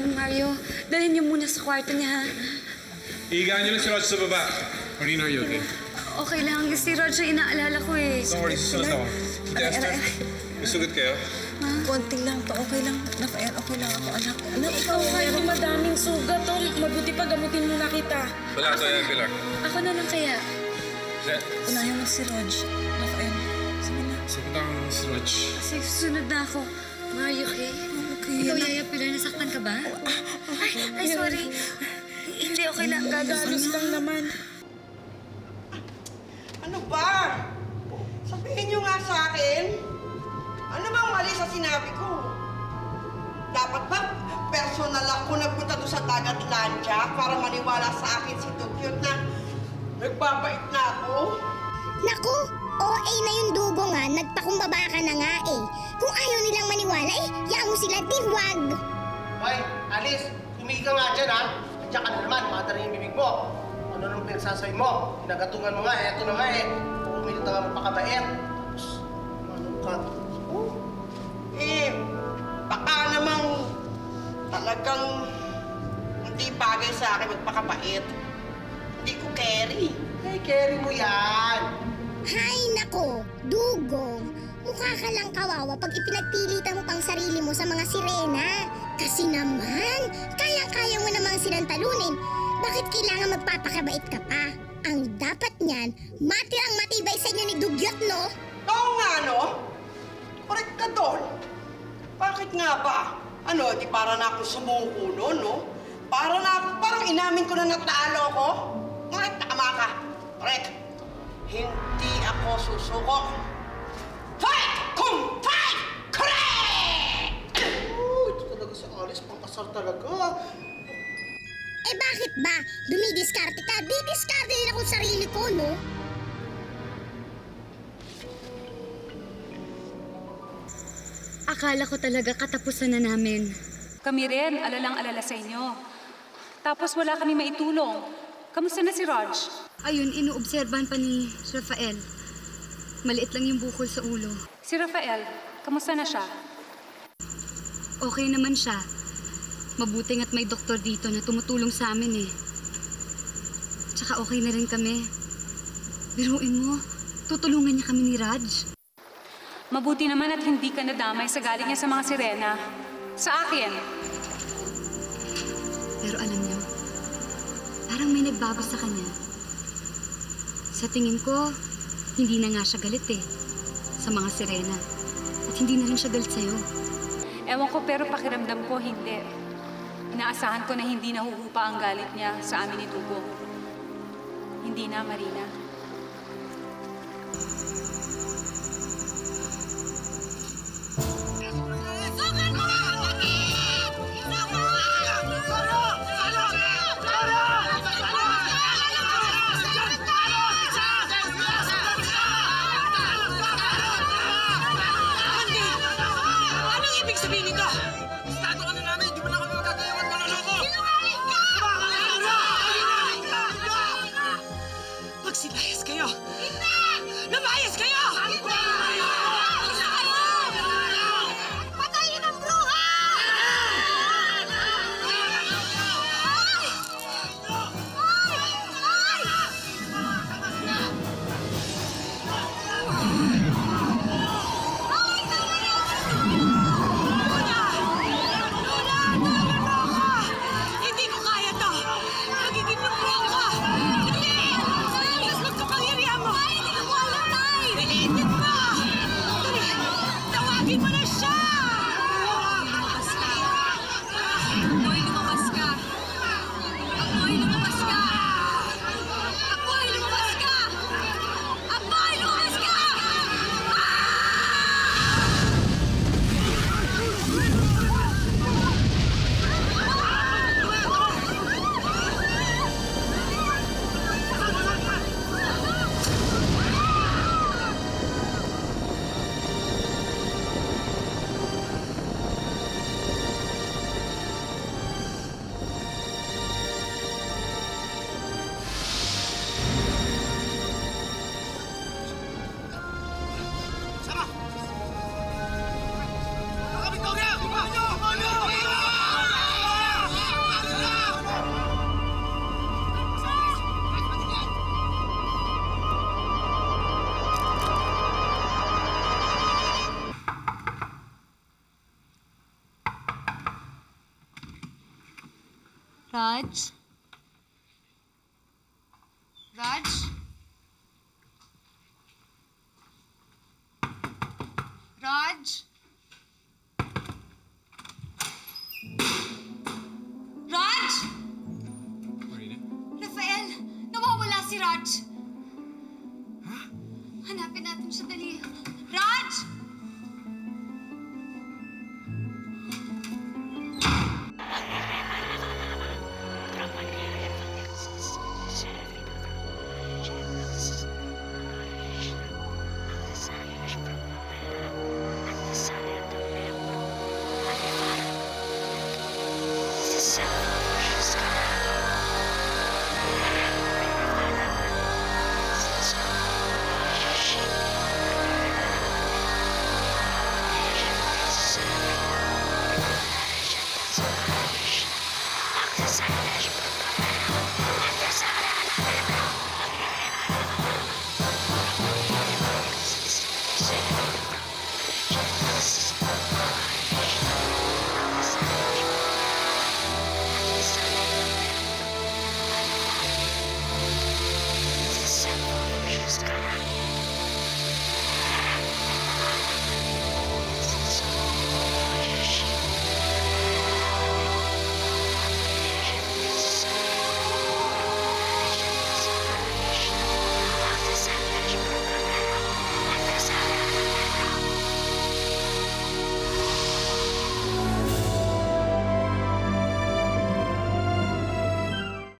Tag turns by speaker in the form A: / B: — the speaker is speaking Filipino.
A: naman, Mario. Dalhin niyo muna sa kwarto niya, ha?
B: Iigaan niyo lang si Rod sa baba. Marina, are you okay?
A: Okay lang. Si Roger, inaalala ko eh.
B: Don't worry, susunod ako. Tita Esther, may sugat kayo?
C: Konti lang to, okay lang. Rafael, okay lang ako, anak. Anak,
D: Ikaw ay madaming sugat, oh. Mabuti pa gamutin mo na kita.
B: Wala ko yan, Pilar.
A: Ako na lang kaya.
C: unahin mo si Rog. Rafael, sige na.
B: Sapunta ko si Rog.
A: Sige, susunod na ako. Mario, okay? Ikaw. Yaya Pilar, nasaktan ka ba? Ay, ay, sorry. Hindi, okay lang.
D: Gagalos lang naman.
E: Ano ba? Sabihin niyo nga sa akin. Ano bang mali sa sinabi ko? Dapat ba personal ako nagpunta doon sa dagat lancha para maniwala sa akin si Dukyot na nagbabait na ako?
F: Naku, OA na yung dugo nga, nagpakumbaba ka na nga eh. Kung ayaw nilang maniwala eh, yaan mo sila diwag.
G: Hoy, Alice, tumigil ka nga dyan, ha? At saka na naman, matari yung bibig mo. Ano nang pinagsasabi mo? Pinagatungan mo nga, eh. Eto na nga, eh. Pumilit na nga magpakabait. Tapos, ano ka?
E: Oh, eh, baka namang talagang hindi bagay sa akin magpakabait. Hindi ko carry.
G: Eh, carry mo yan.
F: Hay nako, dugong. Mukha ka lang kawawa pag ipinagpilitan mo pang sarili mo sa mga sirena. Kasi naman, kaya-kaya mo namang silang. Bakit kailangan magpapakabait ka pa? Ang dapat niyan, matirang matibay sa inyo ni Dugyot, no?
E: Oo nga, no? Correct ka doon. Bakit nga ba? Ano, di para na ako sumuko no? Para na ako, parang inamin ko na natalo ko. Nga, tama ka. Correct. Hindi ako susuko. Fight! Kung fight! Correct!
G: Oh, ito talaga si Alice, pangkasar talaga.
F: Eh bakit ba? Dumidiskarte ka, didiskarte din ako sa sarili ko, no?
A: Akala ko talaga katapusan na namin.
H: Kami rin, alalang-alala sa inyo. Tapos wala kami maitulong. Kamusta na si Raj?
A: Ayun, inuobserbahan pa ni Rafael. Maliit lang yung bukol sa ulo.
H: Si Rafael, kamusta na siya?
A: Okay naman siya. Mabuting at may doktor dito na tumutulong sa amin eh. Tsaka okay na rin kami. Biruin mo, tutulungan niya kami ni Raj.
H: Mabuti naman at hindi ka nadamay sa galing niya sa mga sirena. Sa akin,
A: Pero alam niyo, parang may nagbago sa kanya. Sa tingin ko, hindi na nga siya galit eh. Sa mga sirena. At hindi na rin siya galit sa'yo.
H: ewan ko pero pakiramdam ko hindi. Inaasahan ko na hindi nahuhupa ang galit niya sa amin ni Dugo. Hindi na, Marina.
D: Keep
I: Raj? Raj? Raj? Raj?
B: Marina?
I: Rafael, nawawala si Raj. Hanapin natin siya dali.